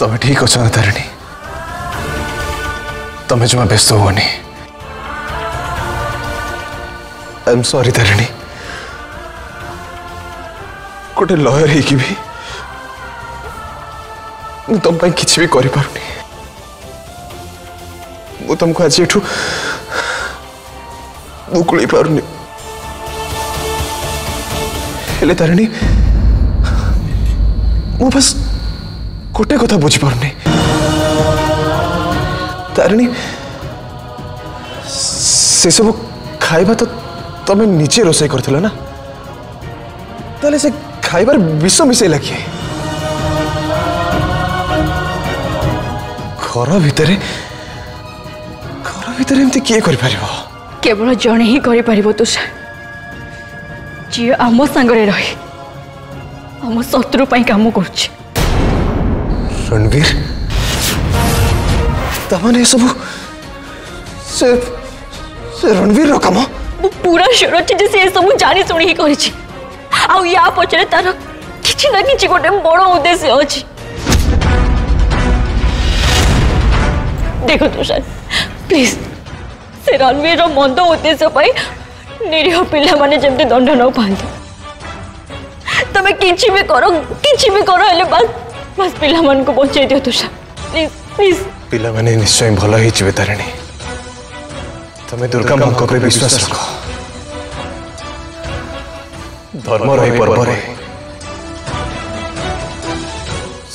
तुम ठीक अच तारिणी तमें जमा व्यस्त हो एम सरी तारिणी गोटे लयर हो तुम्हें कि भी कर तुमको आज यू मुकुल तारिणी मु ଗୋଟେ କଥା ବୁଝିପାରୁନି ତାରିଣୀ ସେସବୁ ଖାଇବା ତ ତମେ ନିଜେ ରୋଷେଇ କରିଥିଲ ନା ତାହେଲେ ସେ ଖାଇବାରେ ବିଷ ମିଶାଇଲା କିଏ ଘର ଭିତରେ ଘର ଭିତରେ ଏମିତି କିଏ କରିପାରିବ କେବଳ ଜଣେ ହିଁ କରିପାରିବ ତୁଷାର ଯିଏ ଆମ ସାଙ୍ଗରେ ରହି ଆମ ଶତ୍ରୁ ପାଇଁ କାମ କରୁଛି रणवीर तमने सब से से रणवीर रो काम पूरा शुरू अच्छे जे से सब जानी सुनी ही करिछि आ या पछरे तार किछ न किछ गोटे बड़ो उद्देश्य अछि देखो तुषार तो प्लीज से रणवीर रो मंद उद्देश्य पाई निरीह पिल्ला माने जेमते दंड न पाते तमे किछ भी करो किछ भी करो हेले बस बस पिला मन को पहुंचे दियो तुषा प्लीज प्लीज पिला माने निश्चय भलो हि जेबे तारिणी तमें दुर्गा मां को पे विश्वास रखो धर्म रही पर्व रे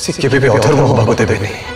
सिक्के भी अधर्म होबा को देबेनी